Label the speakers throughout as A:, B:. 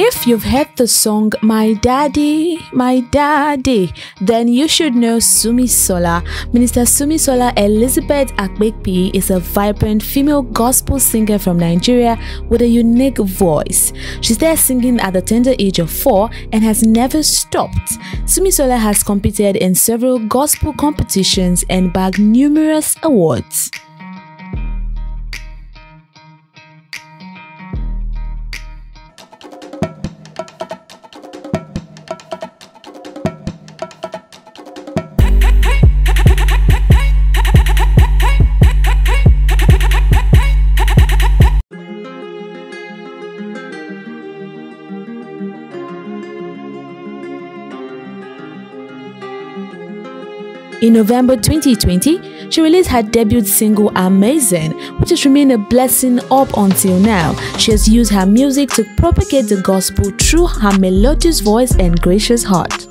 A: If you've heard the song My Daddy, My Daddy, then you should know Sunmisola. Minister Sunmisola Elizabeth Agbebi is a vibrant female gospel singer from Nigeria with a unique voice. She started singing at the tender age of four and has never stopped. Sunmisola has competed in several gospel competitions and bagged numerous awards. In November 2020, she released her debut single Amazing, which has remained a blessing up until now. She has used her music to propagate the gospel through her melodious voice and gracious heart.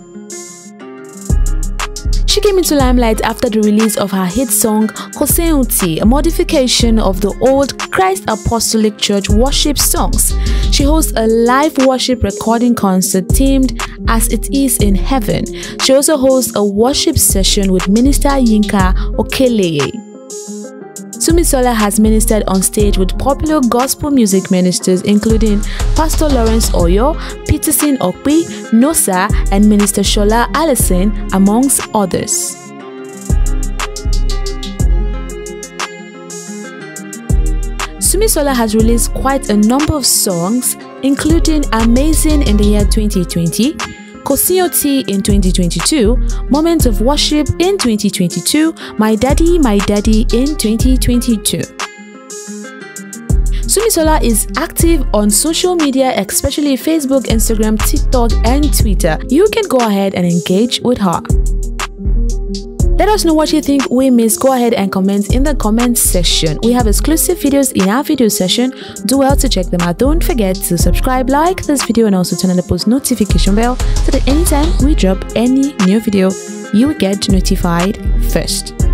A: She came into limelight after the release of her hit song Koseuti, a modification of the old Christ Apostolic Church worship songs. She hosts a live worship recording concert themed as it is in heaven. She also hosts a worship session with Minister Yinka Okeleye. Sunmisola has ministered on stage with popular gospel music ministers including Pastor Lawrence Oyor, Peterson Okopi, Nosa, and Minister Shola Allison, amongst others. Sunmisola has released quite a number of songs, including Amazing in the year 2020, Kosioti in 2022, Moments of Worship in 2022, My Daddy, My Daddy in 2022. Sunmisola is active on social media, especially Facebook, Instagram, TikTok, and Twitter. You can go ahead and engage with her. Let us know what you think we missed. Go ahead and comment in the comment section. We have exclusive videos in our video session. Do well to check them out. Don't forget to subscribe, like this video, and also turn on the post notification bell so that anytime we drop any new video, you will get notified first.